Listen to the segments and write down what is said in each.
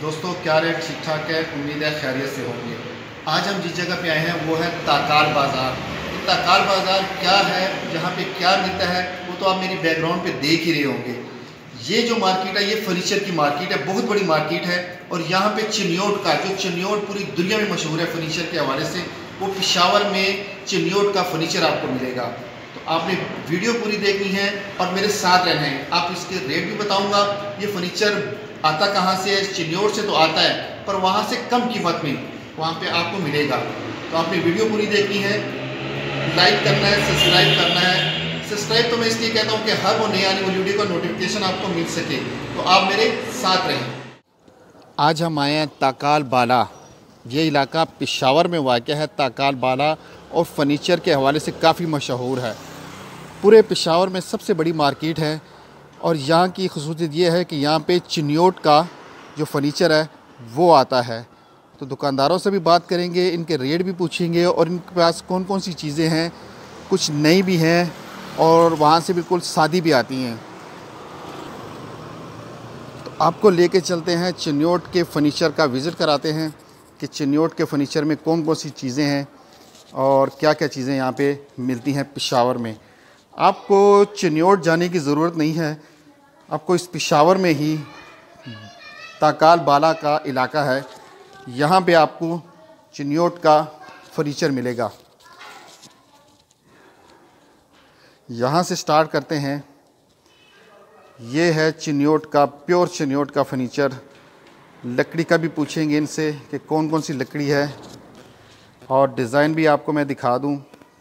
दोस्तों, क्या रेट ठीक ठाक है? उम्मीद है खैरियत से होंगे। आज हम जिस जगह पे आए हैं, वो है ताकाल बाज़ार। तो ताकाल बाज़ार क्या है? यहाँ पे क्या मिलता है, वो तो आप मेरी बैकग्राउंड पे देख ही रहे होंगे। ये जो मार्केट है, ये फर्नीचर की मार्केट है, बहुत बड़ी मार्केट है। और यहाँ पे चिन्योट का, जो चिन्योट पूरी दुनिया में मशहूर है फर्नीचर के हवाले से, वो पिशावर में चिन्योट का फर्नीचर आपको मिलेगा। तो आपने वीडियो पूरी देखनी है और मेरे साथ रहना है। आप इसके रेट भी बताऊँगा। ये फर्नीचर आता कहाँ से है? चिन्योर से तो आता है, पर वहाँ से कम कीमत में वहाँ पे आपको मिलेगा। तो आपने वीडियो पूरी देखनी है। लाइक करना है सब्सक्राइब करना है। सब्सक्राइब तो मैं इसलिए कहता हूँ कि हर वो नई आने वाली वीडियो का नोटिफिकेशन आपको मिल सके। तो आप मेरे साथ रहें। आज हम आए हैं ताकाल बाला। ये इलाका पिशावर में वाक़ है, ताकाल बाला। और फर्नीचर के हवाले से काफ़ी मशहूर है। पूरे पेशावर में सबसे बड़ी मार्केट है और यहाँ की खसूसियत ये है कि यहाँ पे चिन्योट का जो फर्नीचर है, वो आता है। तो दुकानदारों से भी बात करेंगे, इनके रेट भी पूछेंगे और इनके पास कौन कौन सी चीज़ें हैं, कुछ नई भी हैं और वहाँ से बिल्कुल सादी भी आती हैं। तो आपको लेके चलते हैं चिन्योट के फर्नीचर का विज़िट कराते हैं कि चिन्योट के फर्नीचर में कौन कौन सी चीज़ें हैं। और क्या क्या चीज़ें यहाँ पे मिलती हैं पिशावर में। आपको चिन्योट जाने की ज़रूरत नहीं है। आपको इस पिशावर में ही ताकाल बाला का इलाका है। यहाँ पे आपको चिन्योट का फर्नीचर मिलेगा। यहाँ से स्टार्ट करते हैं। ये है चिन्योट का, प्योर चिन्योट का फर्नीचर। लकड़ी का भी पूछेंगे इनसे कि कौन कौन सी लकड़ी है। और डिज़ाइन भी आपको मैं दिखा दूँ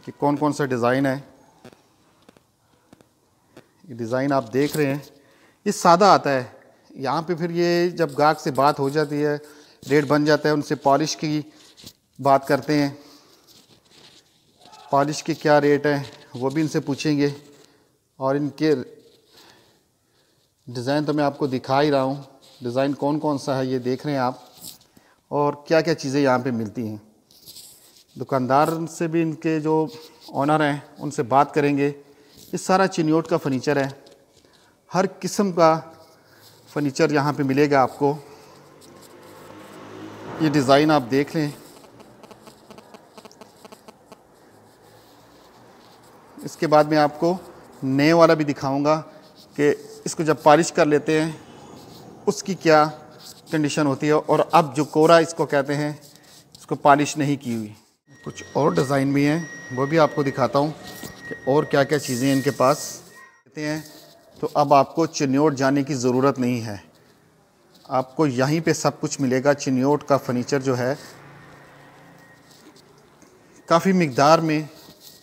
कि कौन कौन सा डिज़ाइन है। ये डिज़ाइन आप देख रहे हैं। ये सादा आता है। यहाँ पे फिर ये जब गाहक से बात हो जाती है, रेट बन जाता है, उनसे पॉलिश की बात करते हैं। पॉलिश के क्या रेट हैं, वो भी इनसे पूछेंगे। और इनके डिज़ाइन तो मैं आपको दिखा ही रहा हूँ। डिज़ाइन कौन कौन सा है, ये देख रहे हैं आप। और क्या क्या चीज़ें यहाँ पे मिलती हैं। दुकानदार से भी इनके जो ऑनर हैं, उनसे बात करेंगे। ये सारा चिन्योट का फर्नीचर है। हर किस्म का फर्नीचर यहाँ पे मिलेगा आपको। ये डिज़ाइन आप देख लें। इसके बाद मैं आपको नए वाला भी दिखाऊँगा कि इसको जब पॉलिश कर लेते हैं, उसकी क्या कंडीशन होती है और अब जो कोरा इसको कहते हैं, इसको पॉलिश नहीं की हुई। कुछ और डिज़ाइन भी हैं, वो भी आपको दिखाता हूँ कि और क्या क्या चीज़ें इनके पास। देते हैं तो अब आपको चिन्योट जाने की ज़रूरत नहीं है। आपको यहीं पे सब कुछ मिलेगा, चिन्योट का फर्नीचर जो है। काफ़ी मकदार में,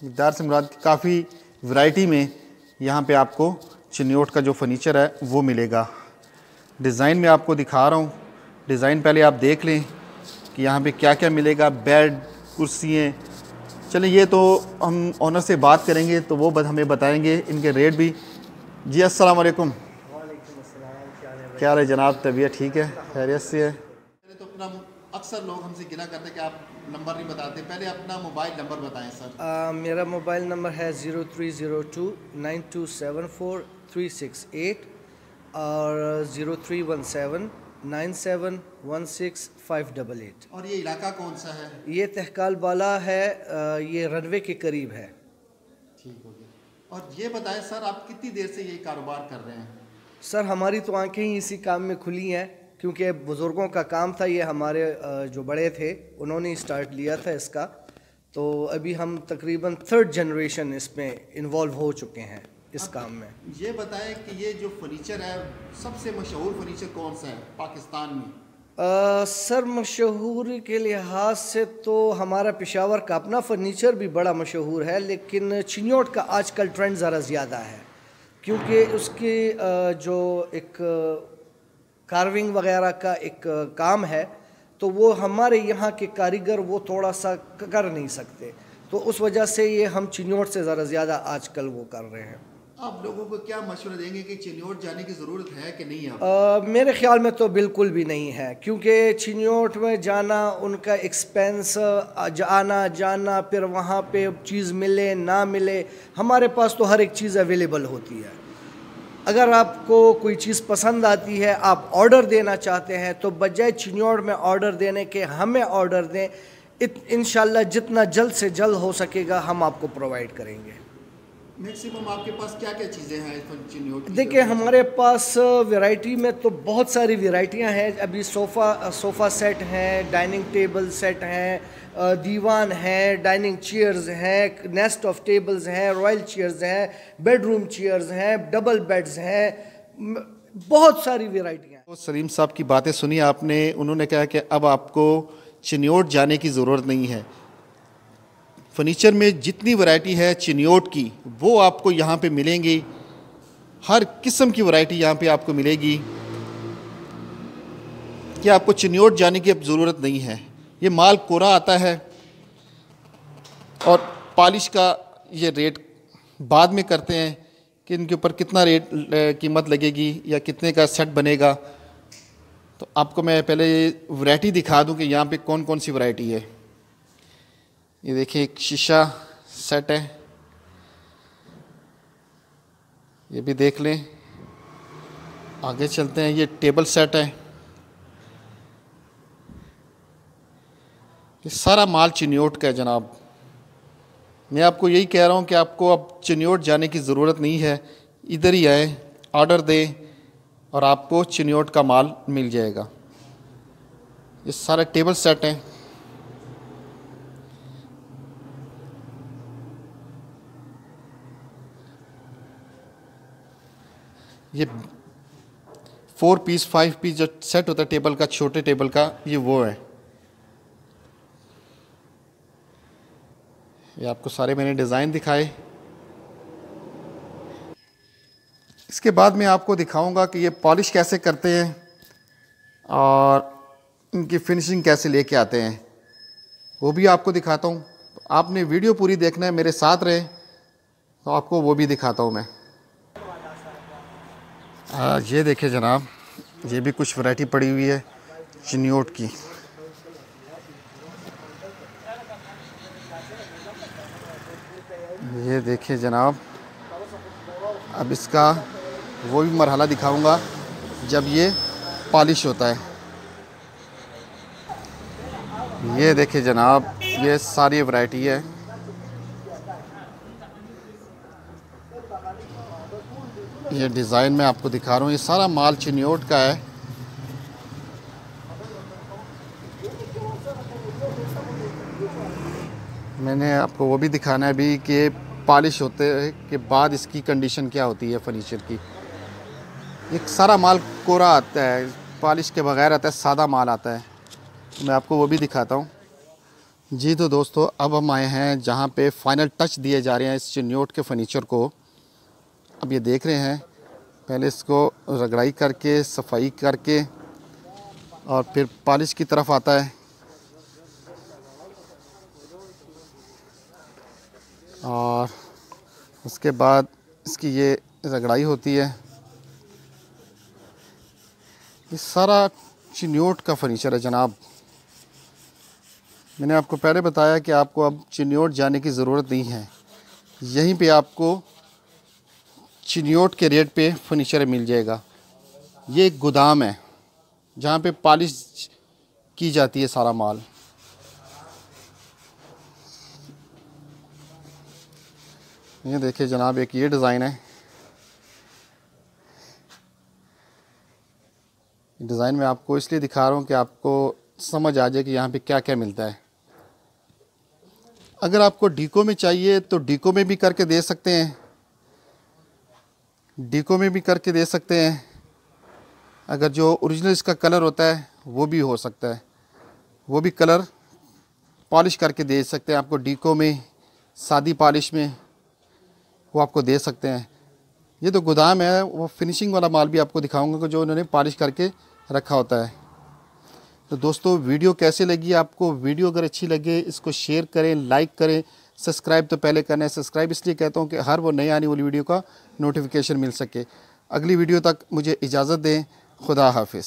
मकदार से मुराद काफ़ी वैरायटी में यहाँ पे आपको चिन्योट का जो फर्नीचर है, वो मिलेगा। डिज़ाइन में आपको दिखा रहा हूँ। डिज़ाइन पहले आप देख लें कि यहाँ पे क्या क्या मिलेगा। बेड कुर्सियाँ चलें ये तो हम ऑनर से बात करेंगे तो वो हमें बताएँगे इनके रेट भी। जी अस्सलाम वालेकुम। क्या रहे जनाब? तबीयत ठीक है? खैरियत से है? तो अपना अक्सर लोग हमसे गिला करते हैं कि आप नंबर नहीं बताते। पहले अपना मोबाइल नंबर बताएँ सर। आ, मेरा मोबाइल नंबर है zero three zero two nine two seven four three six eight और zero three one seven nine seven one six five double eight. और ये इलाका कौन सा है? ये तहकाल बाला है ये रनवे के करीब है। ठीक हो गया। और ये बताएँ सर आप कितनी देर से ये कारोबार कर रहे हैं? सर हमारी तो आँखें ही इसी काम में खुली हैं क्योंकि बुज़ुर्गों का काम था ये हमारे जो बड़े थे उन्होंने स्टार्ट लिया था इसका। तो अभी हम तकरीबन थर्ड जनरेशन इसमें इन्वॉल्व हो चुके हैं। इस काम में। ये बताएँ कि ये जो फर्नीचर है सबसे मशहूर फर्नीचर कौन सा है पाकिस्तान में? आ, सर मशहूरी के लिहाज से तो हमारा पिशावर का अपना फर्नीचर भी बड़ा मशहूर है लेकिन चिन्योट का आजकल ट्रेंड ज़रा ज़्यादा है क्योंकि उसकी जो एक कार्विंग वगैरह का एक काम है तो वो हमारे यहाँ के कारीगर वो थोड़ा सा कर नहीं सकते। तो उस वजह से ये हम चिन्योट से ज़रा ज़्यादा आजकल वो कर रहे हैं। आप लोगों को क्या मशवरा देंगे कि चिन्योट जाने की ज़रूरत है कि नहीं आ, मेरे ख्याल में तो बिल्कुल भी नहीं है क्योंकि चिन्योट में जाना उनका एक्सपेंस आना जाना फिर वहाँ पे चीज़ मिले ना मिले हमारे पास तो हर एक चीज़ अवेलेबल होती है। अगर आपको कोई चीज़ पसंद आती है आप ऑर्डर देना चाहते हैं तो बजाय चिन्योट में ऑर्डर देने के हमें ऑर्डर दें इन जितना जल्द से जल्द हो सकेगा हम आपको प्रोवाइड करेंगे। मैक्सिमम आपके पास क्या क्या चीज़ें हैं देखिए हमारे पास वैरायटी में तो बहुत सारी वैरायटियाँ हैं। अभी सोफ़ा सोफ़ा सेट हैं डाइनिंग टेबल सेट हैं दीवान हैं डाइनिंग चेयर्स हैं नेस्ट ऑफ़ टेबल्स हैं रॉयल चेयर्स हैं बेडरूम चेयर्स हैं डबल बेड्स हैं बहुत सारी वैरायटियाँ तो सलीम साहब की बातें सुनी आपने उन्होंने कहा कि अब आपको चिन्योट जाने की ज़रूरत नहीं है। फर्नीचर में जितनी वैरायटी है चिन्योट की, वो आपको यहाँ पे मिलेंगी। हर किस्म की वैरायटी यहाँ पे आपको मिलेगी। कि आपको चिन्योट जाने की अब ज़रूरत नहीं है। ये माल कोरा आता है और पॉलिश का ये रेट बाद में करते हैं कि इनके ऊपर कितना रेट कीमत लगेगी या कितने का सेट बनेगा। तो आपको मैं पहले वैरायटी दिखा दूँ कि यहाँ पे कौन कौन सी वैरायटी है। ये देखिए, एक शीशा सेट है। ये भी देख लें। आगे चलते हैं। ये टेबल सेट है। ये सारा माल चिन्योट का है जनाब। मैं आपको यही कह रहा हूँ कि आपको अब चिन्योट जाने की ज़रूरत नहीं है। इधर ही आए ऑर्डर दें और आपको चिन्योट का माल मिल जाएगा। ये सारे टेबल सेट हैं। ये फोर पीस फाइव पीस जो सेट होता है टेबल का, छोटे टेबल का, ये वो है। ये आपको सारे मैंने डिज़ाइन दिखाए। इसके बाद मैं आपको दिखाऊँगा कि ये पॉलिश कैसे करते हैं और इनकी फिनिशिंग कैसे लेके आते हैं। वो भी आपको दिखाता हूँ। आपने वीडियो पूरी देखना है, मेरे साथ रहे तो आपको वो भी दिखाता हूँ मैं। आ, ये देखिए जनाब ये भी कुछ वैरायटी पड़ी हुई है चिन्योट की। ये देखिए जनाब अब इसका वो भी मरहला दिखाऊँगा जब ये पॉलिश होता है। ये देखिए जनाब ये सारी वैरायटी है। ये डिज़ाइन मैं आपको दिखा रहा हूँ। ये सारा माल चिन्योट का है। मैंने आपको वो भी दिखाना है अभी कि पॉलिश होते के बाद इसकी कंडीशन क्या होती है फर्नीचर की। एक सारा माल कोरा आता है, पॉलिश के बगैर आता है, सादा माल आता है। मैं आपको वो भी दिखाता हूँ। जी तो दोस्तों, अब हम आए हैं जहाँ पे फाइनल टच दिए जा रहे हैं इस चिन्योट के फर्नीचर को। अब ये देख रहे हैं, पहले इसको रगड़ाई करके, सफ़ाई करके और फिर पॉलिश की तरफ़ आता है। और उसके बाद इसकी ये रगड़ाई होती है। ये सारा चिन्योट का फर्नीचर है जनाब। मैंने आपको पहले बताया कि आपको अब चिन्योट जाने की ज़रूरत नहीं है। यहीं पे आपको चिन्योट के रेट पे फर्नीचर मिल जाएगा। ये एक गोदाम है, जहाँ पे पॉलिश की जाती है सारा माल। ये देखिए जनाब, एक ये डिज़ाइन है। डिज़ाइन में आपको इसलिए दिखा रहा हूँ कि आपको समझ आ जाए कि यहाँ पे क्या क्या मिलता है। अगर आपको डीको में चाहिए तो डीको में भी करके दे सकते हैं। डीको में भी करके दे सकते हैं। अगर जो ओरिजिनल इसका कलर होता है, वो भी हो सकता है। वो भी कलर पॉलिश करके दे सकते हैं आपको डीको में, सादी पॉलिश में, वो आपको दे सकते हैं। ये तो गोदाम है, वो फिनिशिंग वाला माल भी आपको दिखाऊँगा जो उन्होंने पॉलिश करके रखा होता है। तो दोस्तों, वीडियो कैसे लगी? आपको वीडियो अगर अच्छी लगे, इसको शेयर करें लाइक करें सब्सक्राइब तो पहले करना है, सब्सक्राइब इसलिए कहता हूँ कि हर वो नई आने वाली वीडियो का नोटिफिकेशन मिल सके। अगली वीडियो तक मुझे इजाज़त दें, खुदा हाफिज़।